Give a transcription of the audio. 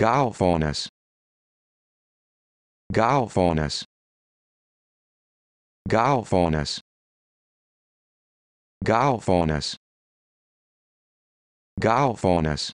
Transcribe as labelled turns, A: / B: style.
A: Galphones. Galphones. Galphones. Galphones. Galphones.